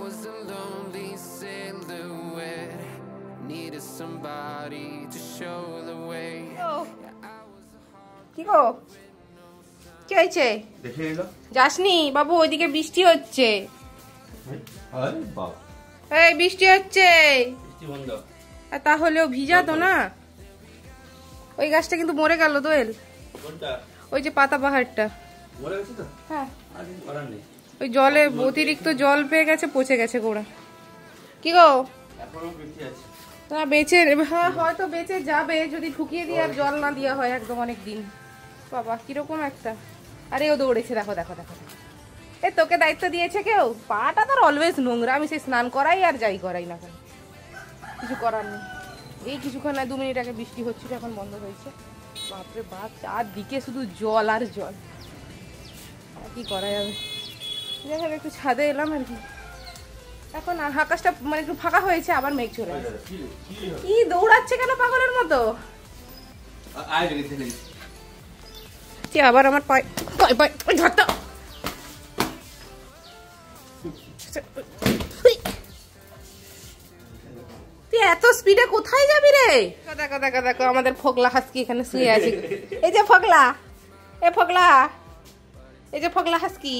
was a lonely silhouette. Needed somebody to show the way. কি গো কি হয়েছে? যাসনি? বাবু ওইদিকে বৃষ্টি হচ্ছে। এই বৃষ্টি হচ্ছে। তাহলেও ভিজা তো না? ওই গাছটা কিন্তু মরে গেল দোয়েল। ওই যে পাতা পাহাড়টা। মরে গেছে তো? হ্যাঁ। ওই জলে অতিরিক্ত জল পেয়ে গেছে, পচে গেছে গোড়া। কি গো? না বেঁচে হ্যাঁ হয়তো বেঁচে যাবে, যদি ঠুকিয়ে দিয়ে আর জল না দেওয়া হয় একদম অনেক দিন। বাবা, কীরকম একটা। আরে, ও দৌড়েছে, দেখো দেখো দেখো। এ, তোকে দায়িত্ব দিয়েছে কেউ? পাটা তোর অলওয়েজ নোংরা। আমি সেই স্নান করাই আর যাই করাই না কেন? কিছু করার নেই। এই কিছুক্ষণ না, দু মিনিট আগে বৃষ্টি হচ্ছিল, এখন বন্ধ হয়েছে। বাপরে বাপ, চারদিকে শুধু জল আর জল। কি করা যাবে? যাই হোক একটু ছাদে এলাম আর কি। এখন আর আকাশটা মানে একটু ফাঁকা হয়েছে আবার মেঘ চলে কি দৌড়াচ্ছে কেন পাগলের মতো? কি আবার আমার পায়ে পায়ে পায়ে ধরতো তুই এত স্পিডে কোথায় যাবি রে? দেখো দেখো দেখো আমাদের ফোকলা হাসকি এখানে শুয়ে আছে। এই যে ফোকলা এ ফোকলা এই যে ফোকলা হাসকি।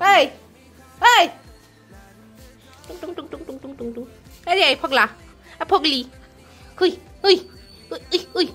Ê! Ê! Tung tung tung tung tung tung tung tung Ê đây phật là? À phật lì Ui Ui Ui Ui Ui.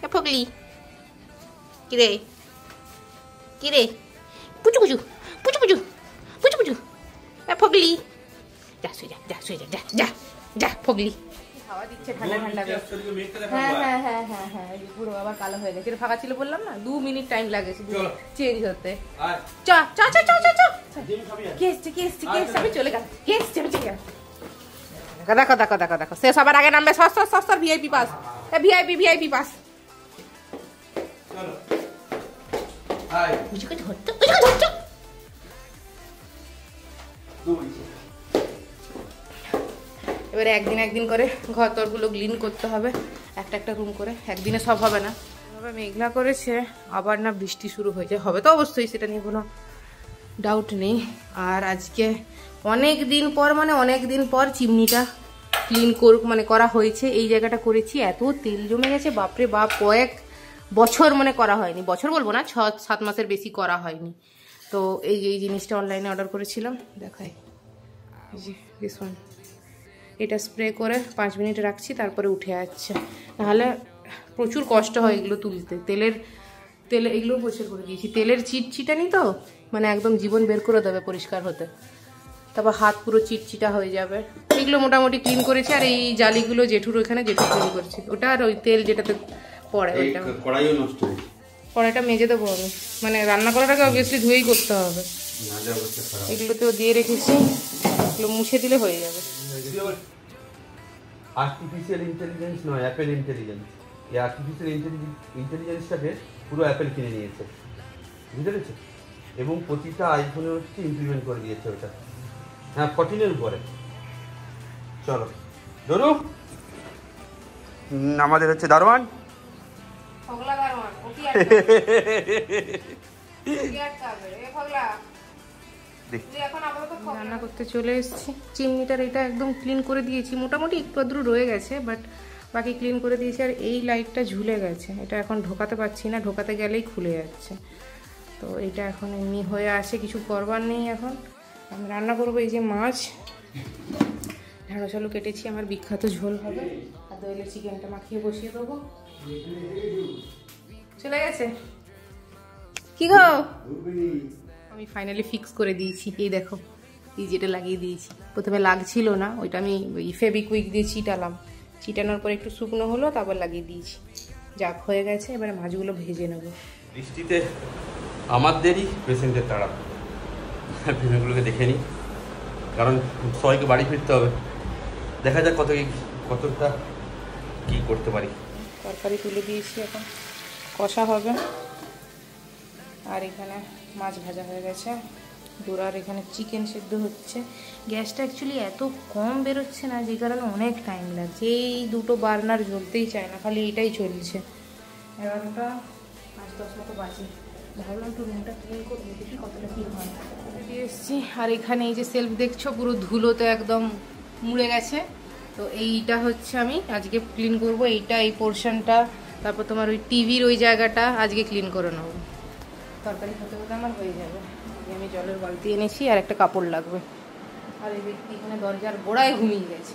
À phật lì Kì đây Kì đây Bú chú bú chú Bú chú bú chú Bú chú bú chú À phật lì Dạ suy dạ dạ suy dạ dạ dạ Dạ phật lì হ্যাঁ। হ্যাঁ হ্যাঁ হ্যাঁ হ্যাঁ এই পুরো আবার কালো হয়ে গেছে। এটা ফাঁকা ছিল বললাম না? দু মিনিট টাইম লাগে চেঞ্জ হতে। চ চ। কে এসছে কে এসছে কে এসছে? আমি চলে গেলাম। কে এসছে? আমি চলে গেলাম। দেখো দেখো দেখো দেখো সে সবার আগে নামবে। সস সস sauce VIP pass VIP VIP pass ধরতো ধরতো এবারে একদিন একদিন করে ঘর তরগুলো ক্লিন করতে হবে। একটা একটা রুম করে। একদিনে সব হবে না। এভাবে মেঘলা করেছে, আবার না বৃষ্টি শুরু হয়ে যায়। হবে তো অবশ্যই, সেটা নিয়ে কোনো ডাউট নেই। আর আজকে অনেক দিন পর মানে অনেক দিন পর চিমনিটা ক্লিন কর মানে করা হয়েছে। এই জায়গাটা করেছি। এত তেল জমে গেছে, বাপরে বাপ, কয়েক বছর মানে করা হয়নি। বছর বলব না ছ সাত মাসের বেশি করা হয়নি। তো এই এই জিনিসটা অনলাইনে অর্ডার করেছিলাম। দেখাই। দিস ওয়ান এটা স্প্রে করে পাঁচ মিনিট রাখছি তারপরে উঠে যাচ্ছে নাহলে প্রচুর কষ্ট হয় এগুলো তুলতে। তেলের তেলে এগুলো পরিষ্কার করে দিয়েছি। তেলের চিটচিটানি তো মানে একদম জীবন বের করে দেবে পরিষ্কার হতে। তারপর হাত পুরো চিটচিটা হয়ে যাবে। এগুলো মোটামুটি ক্লিন করেছি আর এই জালিগুলো জেঠুর ওইখানে জেঠু ক্লিন করেছি। ওটা আর ওই তেল যেটাতে পড়ে ওইটা। কড়াইটা মেজে দেবো আমি। মানে রান্না করার আগে অবভিয়াসলি ধুয়েই করতে হবে। এগুলোতেও দিয়ে রেখেছি। এগুলো মুছে দিলে হয়ে যাবে। আর্টিফিশিয়াল ইন্টেলিজেন্স নয় অ্যাপেল ইন্টেলিজেন্স এই আর্টিফিশিয়াল ইন্টেলিজেন্সটাকে পুরো অ্যাপেল কিনে নিয়েছে। বুঝতে পেরেছ? এবং প্রতিটা আইফোনে হচ্ছে ইমপ্লিমেন্ট করে দিয়েছে ওটা। হ্যাঁ ফর্টিনের উপরে। চলো। ধরু। আমাদের হচ্ছে দারোয়ান। ফগলা দারোয়ান ওটি রান্না করতে চলে এসেছি। চিমনিটার এটা একদম ক্লিন করে দিয়েছি। মোটামুটি একটু আদ্রু রয়ে গেছে বাট বাকি ক্লিন করে দিয়েছি আর এই লাইটটা ঝুলে গেছে। এটা এখন ঢোকাতে পারছি না ঢোকাতে গেলেই খুলে যাচ্ছে। তো এটা এখন এমনি হয়ে আছে কিছু করবার নেই এখন। আমি রান্না করব এই যে মাছ। ঢেঁড়স আলু কেটেছি আমার বিখ্যাত ঝোল হবে। আর দইলে চিকেনটা মাখিয়ে বসিয়ে দেবো। চলে গেছে? কি গো? আমি ফাইনালি ফিক্স করে দিয়েছি। এই দেখো এই যেটা লাগিয়ে দিয়েছি। প্রথমে লাগছিল না ওইটা আমি ওই ফেবিকুইক দিয়ে চিটালাম চিটানোর পর একটু শুকনো হলো তারপর লাগিয়ে দিয়েছি। যাক হয়ে গেছে এবারে মাছগুলো ভেজে নেব। বৃষ্টিতে আমার দেরি পেশেন্টের তাড়া। পেশেন্টগুলোকে দেখে নিই কারণ সবাইকে বাড়ি ফিরতে হবে। দেখা যাক কত কি কতটা কি করতে পারি। তরকারি তুলে দিয়েছি এখন। কষা হবে। আর এখানে মাছ ভাজা হয়ে গেছে। ডোরার এখানে চিকেন সেদ্ধ হচ্ছে। গ্যাসটা অ্যাকচুয়ালি এত কম বেরোচ্ছে না, যে কারণে অনেক টাইম লাগছে। এই দুটো বার্নার জ্বলতেই চায় না, খালি এটাই চলছে। এগারোটা পাঁচ দশ মতো বাজে। ভাবলাম তো রুমটা ক্লিন করব দেখি কতটা কি হয়। দিয়ে আর এখানে এই যে সেলফ দেখছ, পুরো ধুলোতে একদম মুড়ে গেছে। তো এইটা হচ্ছে আমি আজকে ক্লিন করব। এইটা এই পোর্শনটা তারপর তোমার ওই টিভির ওই জায়গাটা আজকে ক্লিন করে নেব। তরকারি হতে আমার হয়ে যাবে। আমি জলের বালতি এনেছি আর একটা কাপড় লাগবে। আর এই ব্যক্তি এখানে দরজার গোড়ায় ঘুমিয়ে গেছে।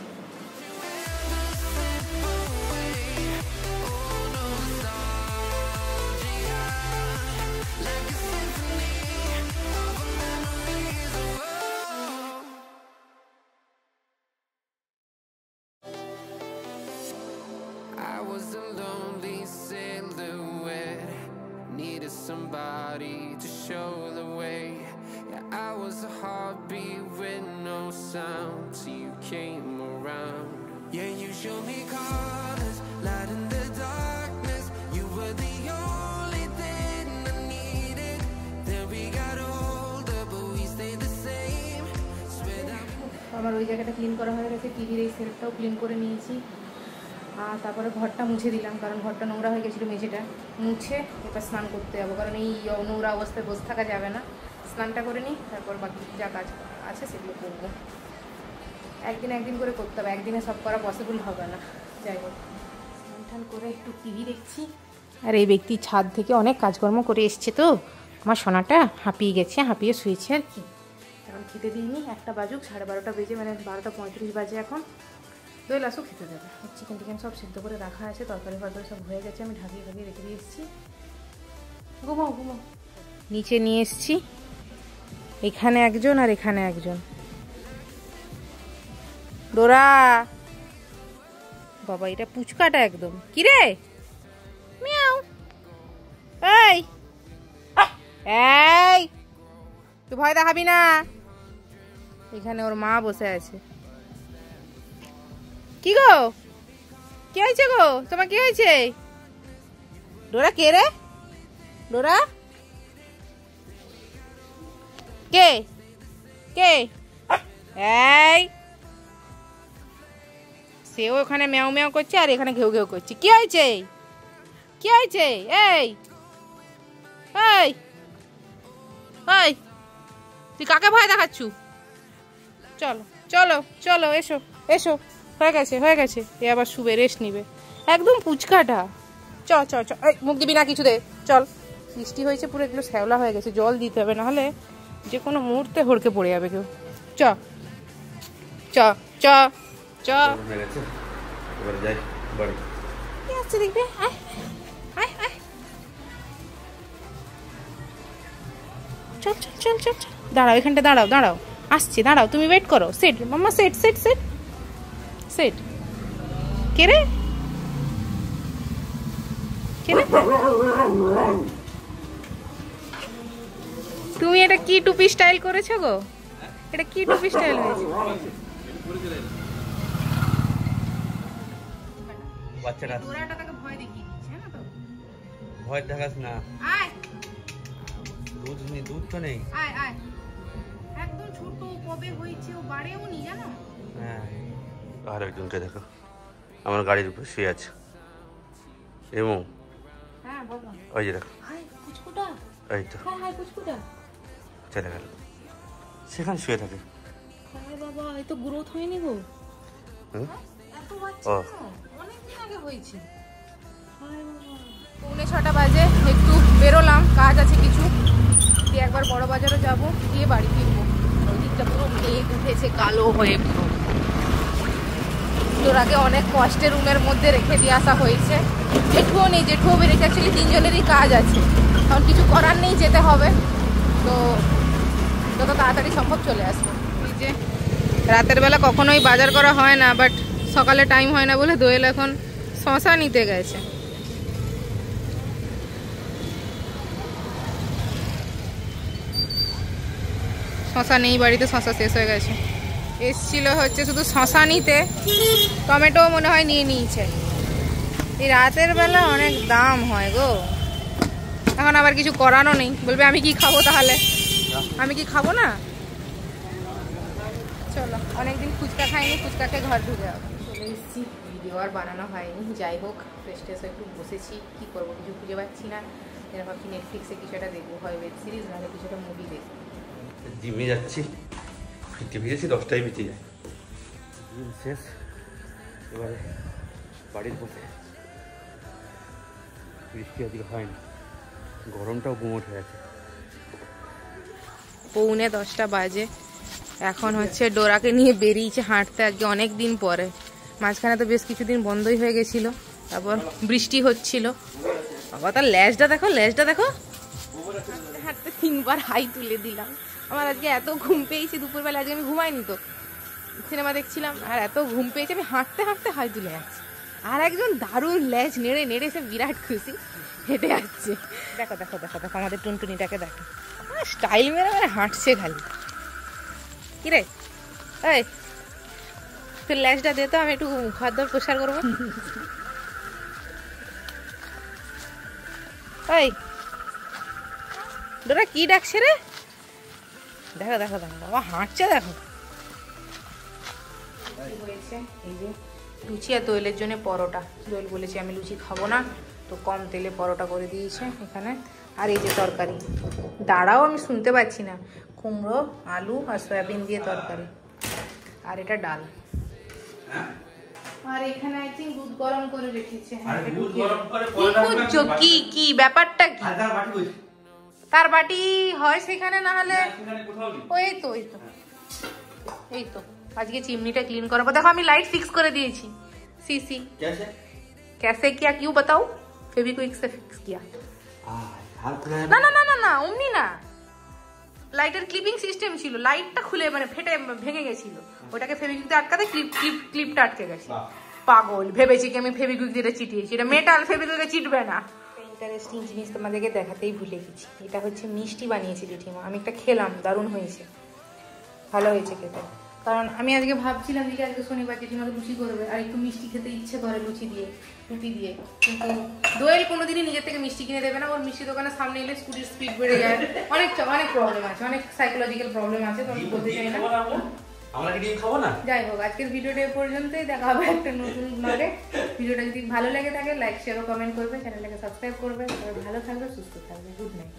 Around. Yeah, you showed me colors, light in the darkness. You were the only thing I needed. Then we got older, but we stayed the same. Swear that আমার ওই জায়গাটা ক্লিন করা হয়ে গেছে টিভির এই সেলফটাও ক্লিন করে নিয়েছি আর তারপরে ঘরটা মুছে দিলাম কারণ ঘরটা নোংরা হয়ে গেছিল মেঝেটা মুছে এবার স্নান করতে যাব কারণ এই নোংরা অবস্থায় বসে থাকা যাবে না স্নানটা করে নিই তারপর বাকি যা কাজ আছে সেগুলো করব একদিন একদিন করে করতে হবে, একদিনে সব করা পসিবল হবে না। যাই হোক। স্নান করে একটু টিভি দেখছি। আর এই ব্যক্তি ছাদ থেকে অনেক কাজকর্ম করে এসছে তো। আমার সোনাটা হাঁপিয়ে গেছে, হাঁপিয়ে শুয়েছে আর কি। এখন খেতে দিইনি, একটা বাজুক, সাড়ে বারোটা বেজে মানে বারোটা পঁয়ত্রিশ বাজে এখন। দই, লাসও খেতে দেবে। চিকেন টিকেন সব সিদ্ধ করে রাখা আছে, তরকারি ফরকারি সব হয়ে গেছে, আমি ঢাকিয়ে ঢাকিয়ে রেখে দিয়ে এসেছি। ঘুমাও ঘুমাও। নিচে নিয়ে এসেছি। এখানে একজন আর এখানে একজন। ডোরা। বাবা, এটা পুচকাটা একদম। কি রে মিয়াও। এই। এই। তুই ভয় দেখাবি না। এখানে ওর মা বসে আছে। কি গো? কি হয়েছে গো? তোমার কি হয়েছে? ডোরা, কে রে? ডোরা? কে? কে? এই। সেও ওখানে ম্যাও ম্যাও করছে আর এখানে ঘেউ ঘেউ করছে। কি হয়েছে? কি হয়েছে? এই! এই! এই! তুই কাকে ভয় দেখাচ্ছু? চলো চলো চলো, এসো এসো। হয়ে গেছে হয়ে গেছে। এ আবার শুবে রেস্ট নিবে। একদম পুচকাটা। চ চ চ। এই, মুখ দিবি না কিছু দে। চল। বৃষ্টি হয়েছে পুরো, এগুলো শ্যাওলা হয়ে গেছে। জল দিতে হবে, নাহলে যে কোনো মুহূর্তে হড়কে পড়ে যাবে কেউ। চ। চ চ। চ। এবারে যাই বাড়ি কি আসছে দেখবে আয় আয় আয় চল চল চল চল চল। দাঁড়াও এখানটা দাঁড়াও দাঁড়াও। আসছি দাঁড়াও তুমি ওয়েট করো। Set mama set set set set কে রে? তুমি এটা কি টুপি স্টাইল করেছ গো? এটা কি টুপি স্টাইল হয়েছে? বাচ্চাটা ভয় দেখিয়ে দিচ্ছে না তো? ভয় দেখাস না। আয়। দুধ নেই দুধ তো নেই। আয় আয়। একদম ছোট কবে হয়েছে ও বাড়েও নি জানো? হ্যাঁ। আর একজনকে দেখো। আমার গাড়ির উপর শুয়ে আছে। এবং হ্যাঁ বলো। ওই যে দেখো। কুচকুটা। এই তো। হ্যাঁ কুচকুটা। চলে গেল। সেখানে শুয়ে থাকে। বাবা এই তো গ্রোথ হয়নি গো। হুম? এত বাচ্চা ও। আগে পৌনে ছটা বাজে, একটু বেরোলাম, কাজ আছে কিছু। দিয়ে একবার বড় বাজারে যাব দিয়ে বাড়ি ফিরবো। ওই দিকটা পুরো মেঘ উঠেছে, কালো হয়ে পুরো। তোর আগে অনেক কষ্টে রুমের মধ্যে রেখে দিয়ে আসা হয়েছে। জেঠুও নেই, জেঠুও বেরিয়েছে। অ্যাকচুয়ালি তিনজনেরই কাজ আছে। কারণ কিছু করার নেই, যেতে হবে। তো যত তাড়াতাড়ি সম্ভব চলে আসব। এই যে, রাতের বেলা কখনোই বাজার করা হয় না বাট সকালে টাইম হয় না বলে দোয়েল এখন শশা নিতে গেছে। শশা নেই বাড়িতে, শশা শেষ হয়ে গেছে। এসছিল হচ্ছে শুধু শশা নিতে টমেটো মনে হয় নিয়ে নিয়েছে। এই রাতের বেলা অনেক দাম হয় গো। এখন আবার কিছু করানো নেই। বলবে, আমি কি খাব তাহলে? আমি কি খাব না? চলো, অনেকদিন ফুচকা খাইনি, ফুচকাকে ঘর ঢুকে যাব চলে এসেছি ভিডিও আর বানানো হয়নি। যাই হোক ফ্রেশ ট্রেশ একটু বসেছি কি করব কিছু খুঁজে পাচ্ছি না। এর ভাবছি নেটফ্লিক্সে কিছু একটা দেখব হয় ওয়েব সিরিজ নাহলে কিছু একটা মুভি দেখব। জিমে যাচ্ছি ফিরতে ফিরেছি দশটায় বেঁচে যায় জিম শেষ এবারে বাড়ির পথে। বৃষ্টি আজকে হয়নি গরমটাও গুমট হয়ে আছে। পৌনে দশটা বাজে এখন হচ্ছে ডোরাকে নিয়ে বেরিয়েছে হাঁটতে আজকে অনেক দিন পরে। মাঝখানে তো বেশ কিছুদিন বন্ধই হয়ে গেছিল তারপর বৃষ্টি হচ্ছিল। বাবা তার ল্যাজটা দেখো ল্যাজটা দেখো। হাঁটতে তিনবার হাই তুলে দিলাম। আমার আজকে এত ঘুম পেয়েছি দুপুরবেলা আজকে আমি ঘুমাইনি তো। সিনেমা দেখছিলাম আর এত ঘুম পেয়েছি আমি হাঁটতে হাঁটতে হাই তুলে যাচ্ছি আর একজন দারুণ ল্যাজ নেড়ে নেড়ে সে বিরাট খুশি হেঁটে যাচ্ছে। দেখো দেখো দেখো দেখো আমাদের টুনটুনিটাকে দেখো। স্টাইল মেরে মেরে হাঁটছে খালি। কি রে এই তুই ল্যাজটা দে তো আমি একটু খাদ্য প্রসার করব। কি ডাকছে রে? দেখো দেখো দেখো, বাবা হাঁটছে, দেখো। লুচি আর দোয়েলের জন্য পরোটা। দোয়েল বলেছে, আমি লুচি খাব না। তো কম তেলে পরোটা করে দিয়েছে এখানে। আর এই যে তরকারি। দাঁড়াও, আমি শুনতে পাচ্ছি না। কুমড়ো, আলু আর সয়াবিন দিয়ে তরকারি। আর এটা ডাল। আর এখানে আই থিঙ্ক দুধ গরম করে রেখেছে হ্যাঁ, আরে এটা দুধ ঢুকিয়ে গরম দাও। করে কি পরোটা করছো বানাবে? কি কি ব্যাপারটা কি আর তার বাটি কই? তার বাটি হয় সেখানে না হলে না, সেখানে কোথাও নেই। ওই তো এই তো এই তো আজকে চিমনিটা ক্লিন করাবো দেখো আমি লাইট ফিক্স করে দিয়েছি সি সি कैसे? कैसे किया क्यों बताओ फेविक्विक से फिक्स किया আয়, হাত ধরে না না না না না অমনি না লাইটের ক্লিপিং সিস্টেম ছিল। লাইটটা খুলে মানে ফেটে ভেঙে গেছিল। ওটাকে ফেবিকুইক দিয়ে আটকাতে ক্লিপ ক্লিপ ক্লিপটা আটকে গেছে। পাগল। ভেবেছি কি আমি ফেবিকুইক দিয়ে চিটিয়েছি। এটা মেটাল ফেভিকুইকে চিটবে না। ইন্টারেস্টিং জিনিস তোমাদেরকে দেখাতেই ভুলে গেছি। এটা হচ্ছে মিষ্টি বানিয়েছি জুঠিমা। আমি একটা খেলাম দারুণ হয়েছে। ভালো হয়েছে খেতে। কারণ আমি আজকে ভাবছিলাম যে আজকে শনিবার জেঠিমাকে লুচি করবে আর একটু মিষ্টি খেতে ইচ্ছে করে লুচি দিয়ে রুটি দিয়ে। কিন্তু দোয়েল কোনোদিনই নিজের থেকে মিষ্টি কিনে দেবে না ওর মিষ্টি দোকানের সামনে এলে স্কুটির স্পিড বেড়ে যায়। অনেক অনেক প্রবলেম আছে অনেক সাইকোলজিক্যাল প্রবলেম আছে তো আমি বলতে চাই না আমরা? আমরা কি ডিম খাব না? যাই হোক আজকের ভিডিওটা এ পর্যন্তই দেখা হবে একটা নতুন ব্লগে ভিডিওটা যদি ভালো লেগে থাকে লাইক শেয়ার ও কমেন্ট করবে চ্যানেলটাকে সাবস্ক্রাইব করবে। ভালো থাকবে সুস্থ থাকবে। Good night